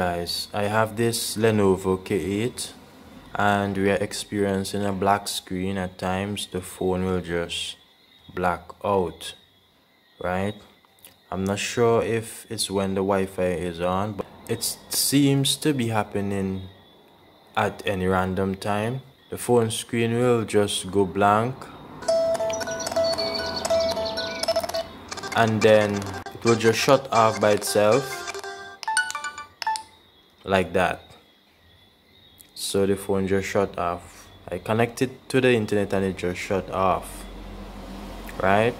guys. I have this Lenovo K8 and we are experiencing a black screen at times. The phone will just black out right? I'm not sure if it's when the Wi-Fi is on but it seems to be happening at any random time. The phone screen will just go blank and then it will just shut off by itself like that. So the phone just shut off. I connected to the internet and it just shut off. Right?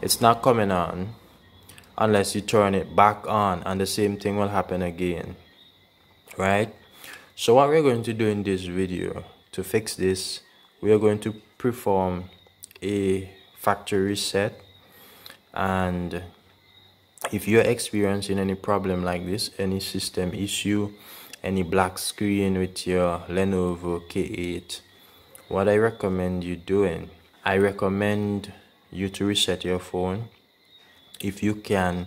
It's not coming on unless you turn it back on and the same thing will happen again. Right? So what we're going to do in this video to fix this we are going to perform a factory reset and if you're experiencing any problem like this any system issue any black screen with your Lenovo K8 what I recommend you doing I recommend you to reset your phone. If you can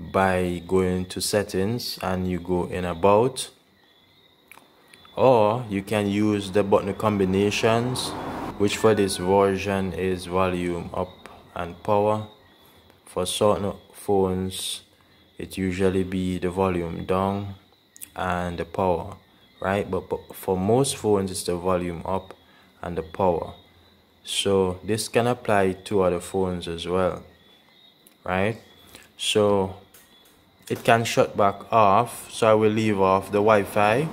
by going to settings and you go in about or you can use the button combinations which for this version is volume up and power for certain phones it usually be the volume down and the power right? But, but for most phones it's the volume up and the power. So this can apply to other phones as well right? So it can shut back off. So I will leave off the Wi-Fi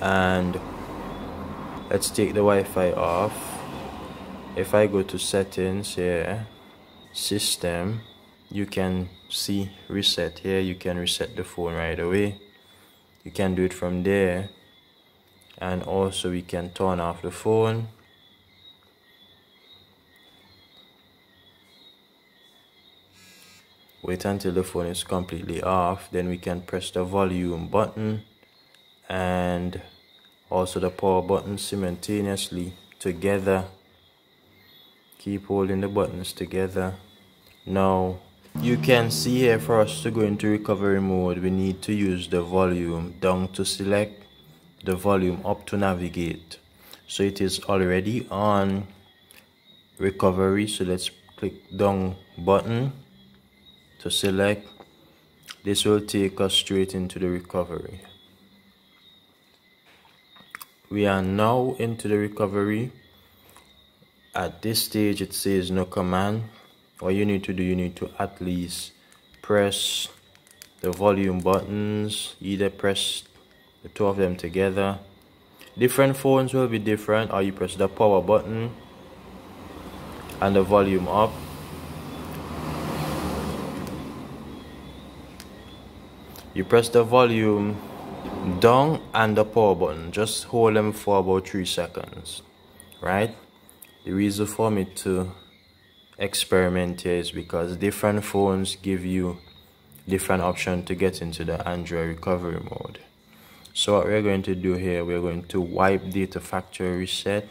and let's take the Wi-Fi off. If I go to settings here system you can see reset here you can reset the phone right away. You can do it from there. And also we can turn off the phone. Wait until the phone is completely off then we can press the volume button and also the power button simultaneously together. Keep holding the buttons together now you can see here for us to go into recovery mode we need to use the volume down to select the volume up to navigate. So it is already on recovery so let's click down button to select. This will take us straight into the recovery. We are now into the recovery. At this stage it says no command what you need to do you need to at least press the volume buttons. Either press the two of them together. Different phones will be different. Or you press the power button and the volume up. You press the volume down and the power button. Just hold them for about three seconds. Right? The reason for me to experiment here is because different phones give you different option to get into the Android recovery mode. So what we're going to do here, we're going to wipe data factory reset.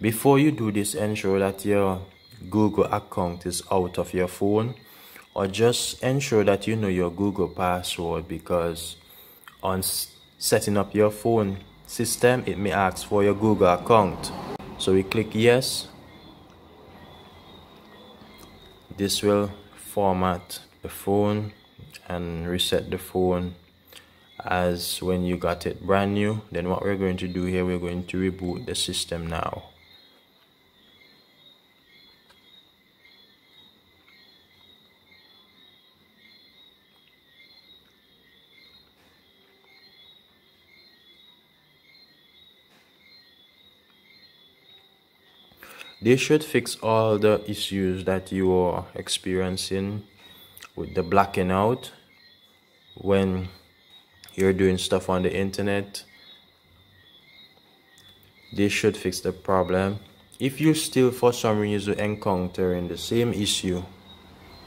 Before you do this, ensure that your Google account is out of your phone or just ensure that you know your Google password because on setting up your phone system, it may ask for your Google account. So we click yes this will format the phone and reset the phone. As when you got it brand new then what we're going to do here we're going to reboot the system now This should fix all the issues that you are experiencing with the blacking out when you're doing stuff on the internet. They should fix the problem. If you still for some reason encountering the same issue,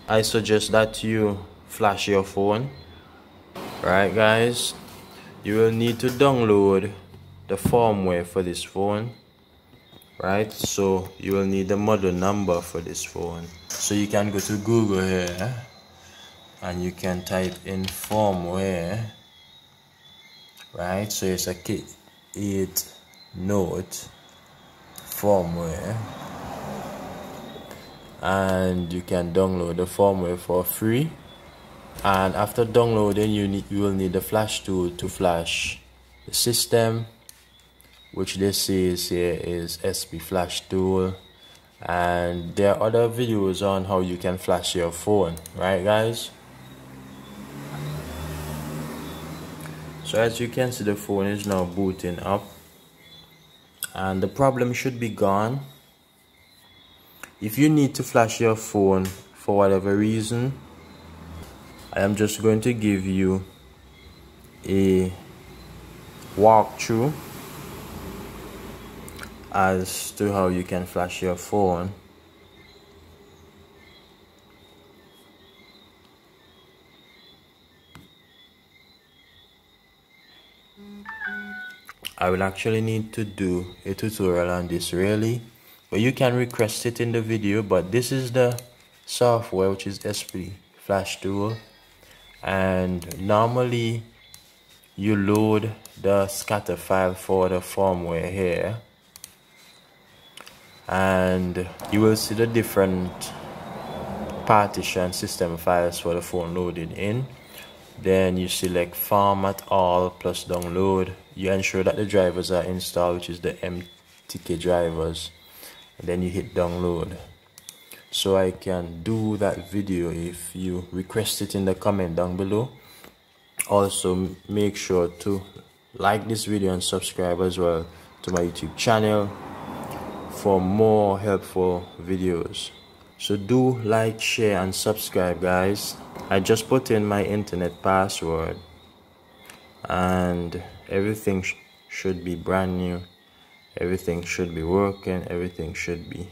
I suggest that you flash your phone. Right guys, you will need to download the firmware for this phone right? So you will need the model number for this phone. So you can go to google here eh? and you can type in firmware right? So it's a kit 8 note firmware and you can download the firmware for free. And after downloading you need you will need the flash tool to flash the system which this is here is SP flash tool and there are other videos on how you can flash your phone right guys? So as you can see the phone is now booting up. And the problem should be gone. If you need to flash your phone for whatever reason I am just going to give you a walkthrough as to how you can flash your phone. I will actually need to do a tutorial on this really. But you can request it in the video but this is the software which is SP flash tool and normally you load the scatter file for the firmware here and you will see the different partition system files for the phone loaded in. Then you select format all plus download. You ensure that the drivers are installed which is the mtk drivers. And then you hit download. So I can do that video if you request it in the comment down below. Also make sure to like this video and subscribe as well to my youtube channel for more helpful videos. So do like share and subscribe guys. I just put in my internet password. And everything sh should be brand new. Everything should be working. Everything should be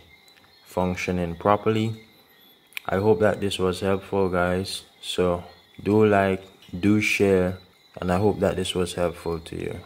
functioning properly. I hope that this was helpful guys. So do like do share and i hope that this was helpful to you